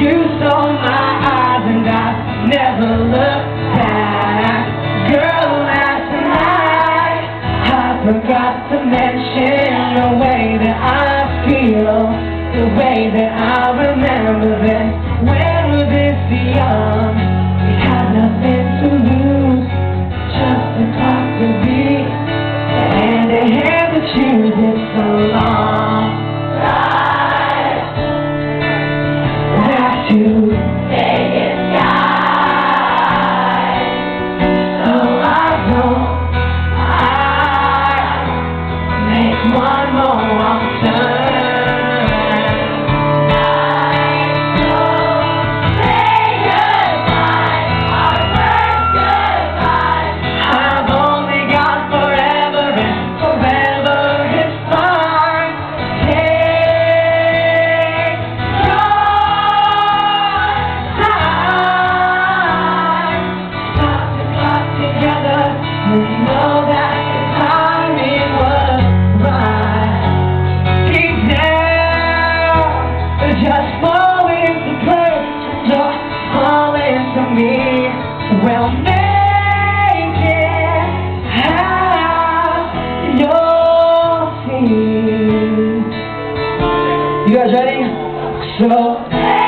You saw my eyes and I never looked back. Girl, last night I forgot to mention. You guys ready? So...